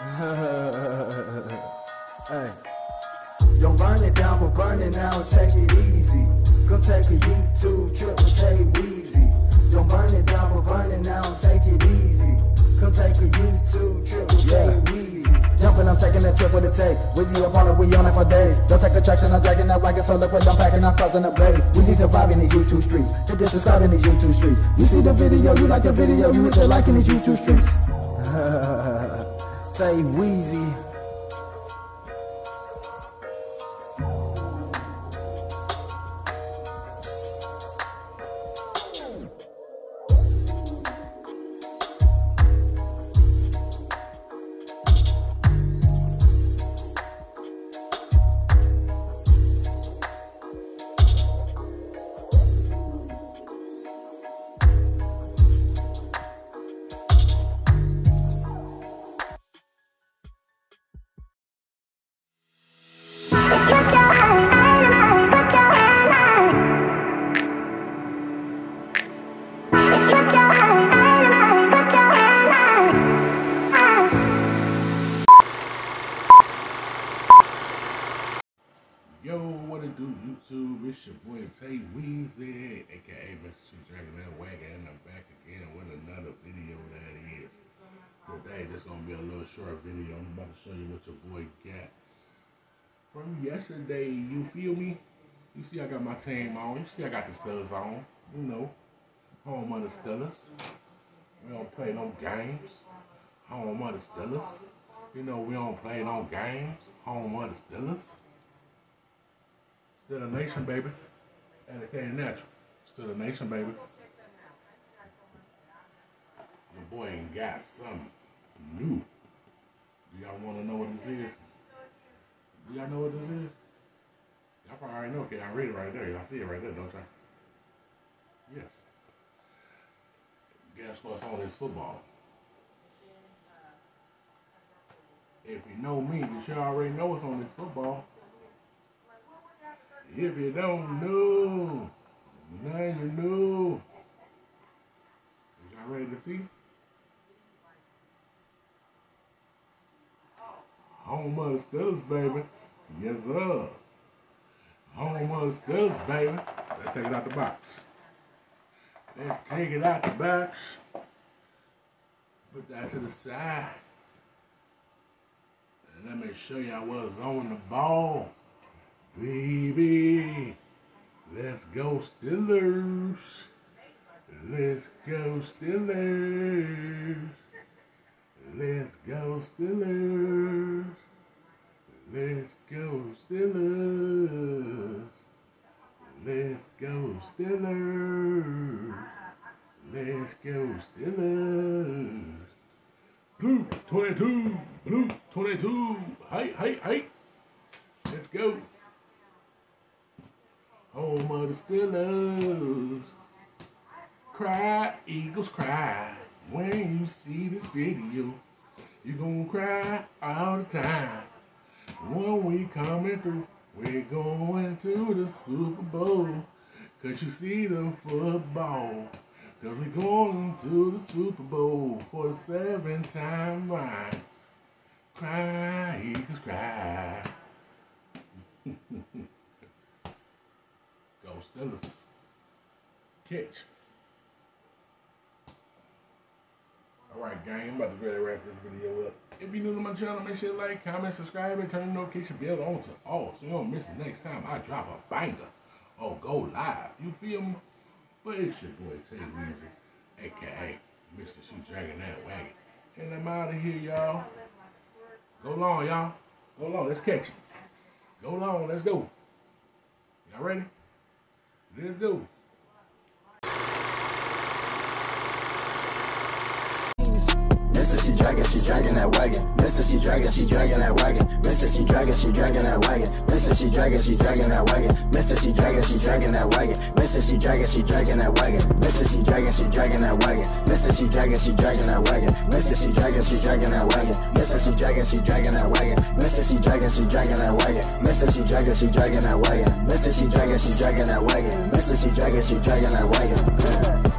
hey. Don't burn it down, but burn it now, take it easy. Go take a YouTube trip and take Weezy. Don't burn it down, but burn it now, take it easy. Come take a YouTube trip and yeah. take Weezy. Jumping, I'm taking a trip with a take. Weezy up on it, we on it for days. Don't take a traction, I'm dragging that wagon, so look what I'm packing, I'm causing a blaze. Weezy surviving these YouTube streets. Hit the subscribe in these YouTube streets. You see the video, you like the video, you hit the like in these YouTube streets. Say Weezy. YouTube. It's your boy Tay Weezy, aka Mr. Dragon That Wagon, and I'm back again with another video that is. Today, this gonna be a little short video. I'm about to show you what your boy got from yesterday. You feel me? You see, I got my team on. You see, I got the Stellas on. You know, home of the Stellas. We don't play no games. Home of the Stellas. You know, we don't play no games. Home of the Steelers. Steeler Nation, baby. And it came natural. Steeler Nation, baby. The boy ain't got something new. Do y'all want to know what this is? Do y'all know what this is? Y'all probably already know. Okay, I read it right there. Y'all see it right there, don't y'all? Yes. Guess what's on this football? If you know me, you should already know what's on this football. If you don't know, now you know. Is y'all ready to see? Home of the baby. Yes, sir. Home of the baby. Let's take it out the box. Let's take it out the box. Put that to the side. And let me show y'all what's on the ball. Baby, go Steelers. Let's go Steelers. Let's go Steelers. Let's go Steelers. Let's go Steelers. Let's go Steelers. Blue 22. Blue 22. Hey, hey, hey. Let's go home of the Steelers. Cry, Eagles, cry. When you see this video, you gonna cry all the time. When we coming through, we're going to the Super Bowl. Cause you see the football. Cause we're going to the Super Bowl for the seventh time round. Cry, Eagles, cry. Catch. Alright, gang, I'm about to really wrap this video up. If you're new to my channel, make sure you like, comment, subscribe, and turn the notification bell on to all so you don't miss the next time I drop a banger or go live. You feel me? But it's your boy Tay Weezy, aka Mr. She Dragging That Wagon. And I'm out of here, y'all. Go long, y'all. Go long. Let's catch it. Go long. Let's go. Y'all ready? Let's that wagon. Mister, she dragging, she dragging that wagon. Mister, she dragging, she dragging that wagon. Mister, she dragging, she dragging that wagon. Mister, she dragging, she dragging that wagon. Mister, she dragging, she dragging that wagon. Mister, she dragging, she dragging that wagon. Mister, she dragging, she dragging that wagon. Mister, she dragging, she dragging that wagon. Mister, she dragging, she dragging that wagon. Mister, she dragging, she dragging that wagon. Mister, she dragging, she dragging that wagon. Mister, she dragging, she dragging that wagon. Mister, she dragging, she dragging that wagon.